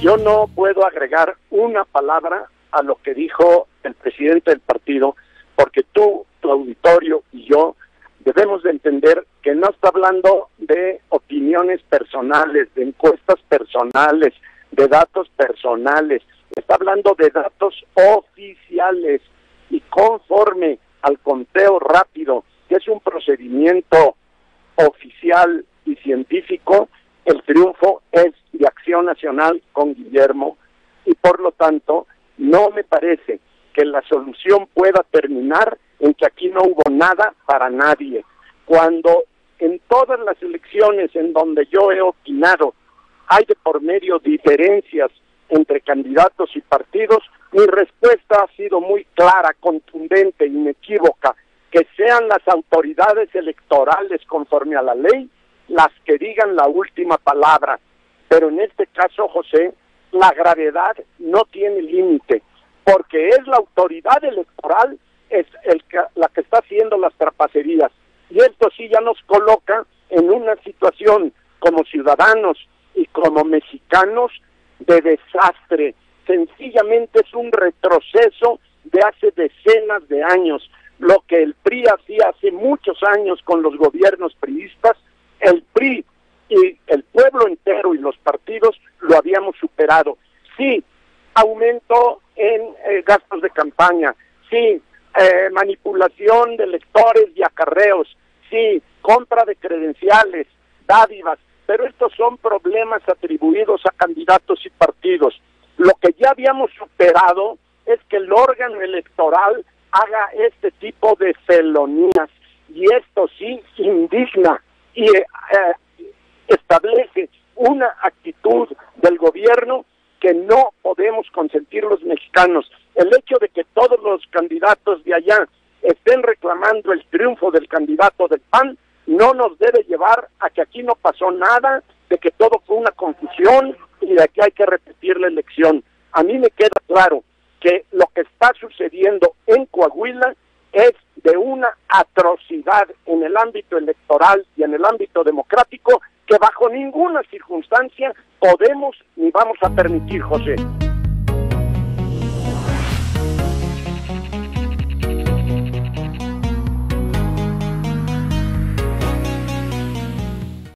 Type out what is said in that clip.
yo no puedo agregar una palabra a lo que dijo el presidente del partido, porque tú, tu auditorio y yo debemos de entender que no está hablando de opiniones personales, de encuestas personales, de datos personales, está hablando de datos oficiales. Y conforme al conteo rápido, que es un procedimiento oficial y científico, el triunfo Nacional con Guillermo y por lo tanto no me parece que la solución pueda terminar en que aquí no hubo nada para nadie. Cuando en todas las elecciones en donde yo he opinado hay de por medio diferencias entre candidatos y partidos, mi respuesta ha sido muy clara, contundente, inequívoca, que sean las autoridades electorales conforme a la ley las que digan la última palabra. Pero en este caso, José, la gravedad no tiene límite, porque es la autoridad electoral es la que está haciendo las trapacerías. Y esto sí ya nos coloca en una situación como ciudadanos y como mexicanos de desastre. Sencillamente es un retroceso de hace decenas de años. Lo que el PRI hacía hace muchos años con los gobiernos priistas, el PRI y el pueblo entero y los partidos lo Sí, aumento en eh, gastos de campaña, sí, eh, manipulación de electores y acarreos, sí, compra de credenciales, dádivas, pero estos son problemas atribuidos a candidatos y partidos. Lo que ya habíamos superado es que el órgano electoral haga este tipo de felonías. Y esto sí indigna y eh, establece una actitud del gobierno que no podemos consentir los mexicanos. El hecho de que todos los candidatos de allá estén reclamando el triunfo del candidato del PAN no nos debe llevar a que aquí no pasó nada, de que todo fue una confusión y de que hay que repetir la elección. A mí me queda claro que lo que está sucediendo en Coahuila es de una atrocidad en el ámbito electoral y en el ámbito democrático que bajo ninguna circunstancia podemos ni vamos a permitir, José.